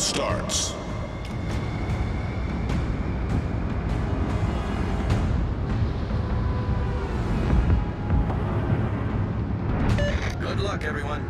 starts. Good luck, everyone.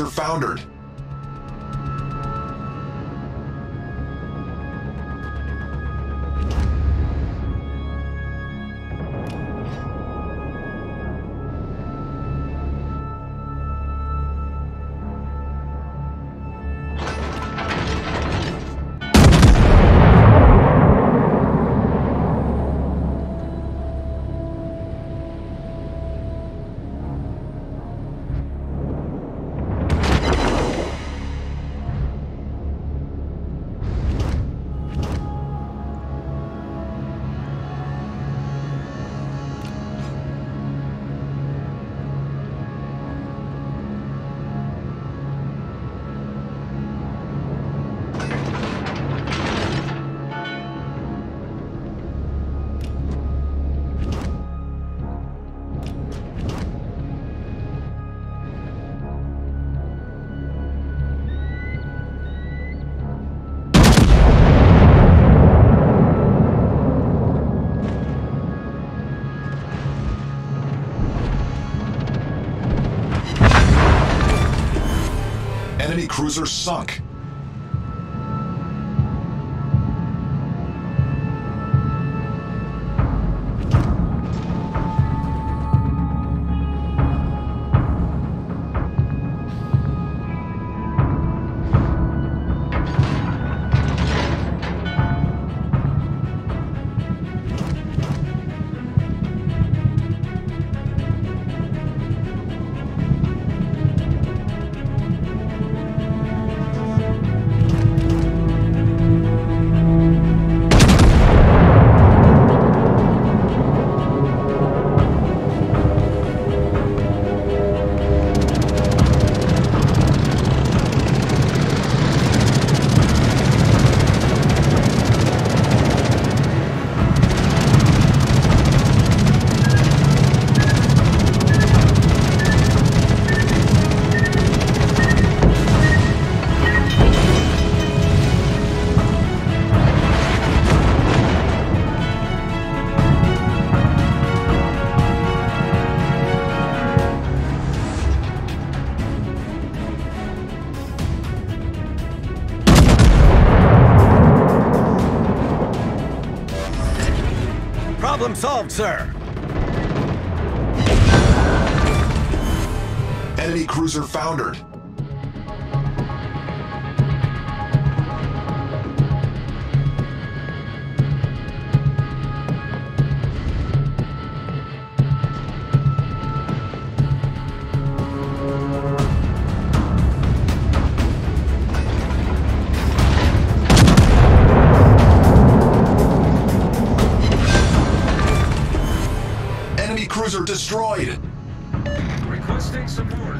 are foundered. Cruiser sunk. Sir. Enemy cruiser foundered. Destroyed. Requesting support.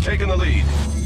Taken the lead.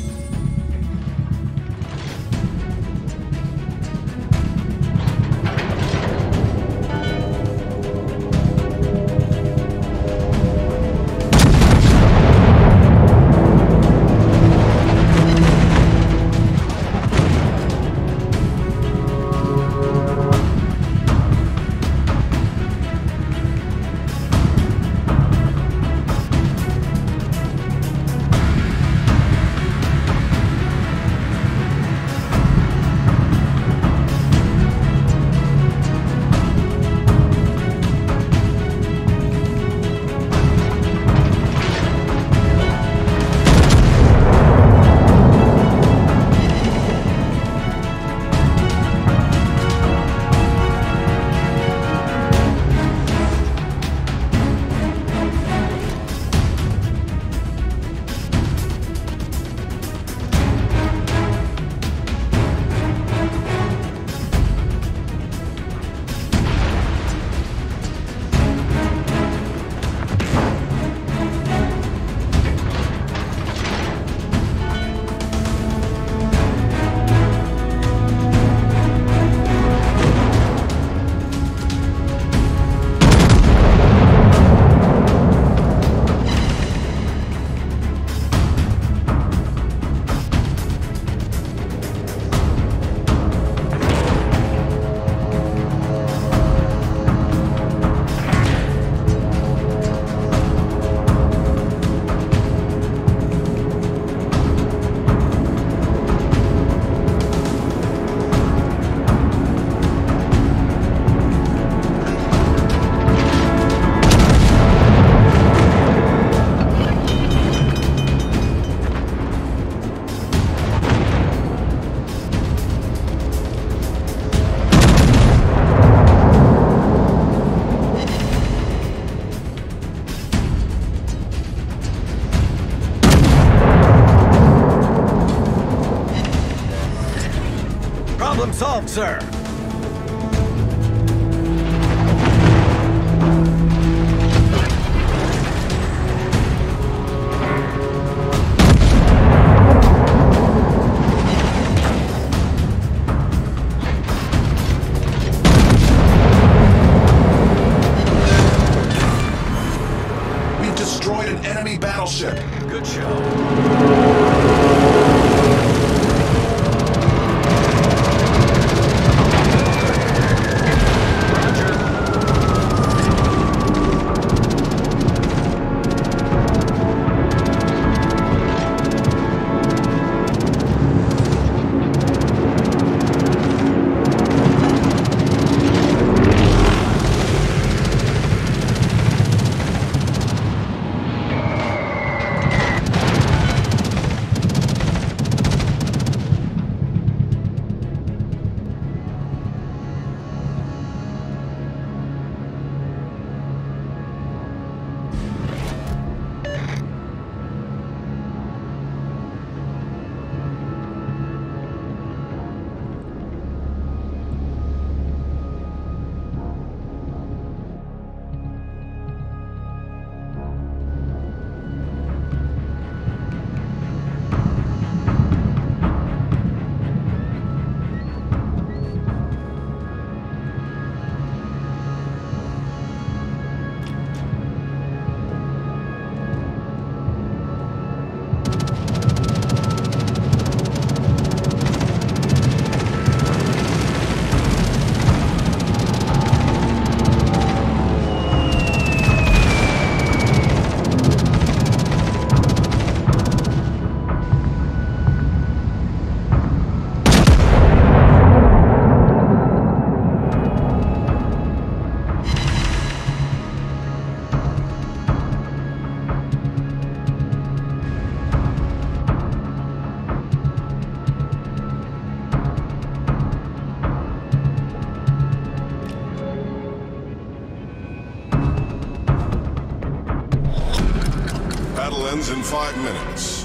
Sir. Ends in five minutes.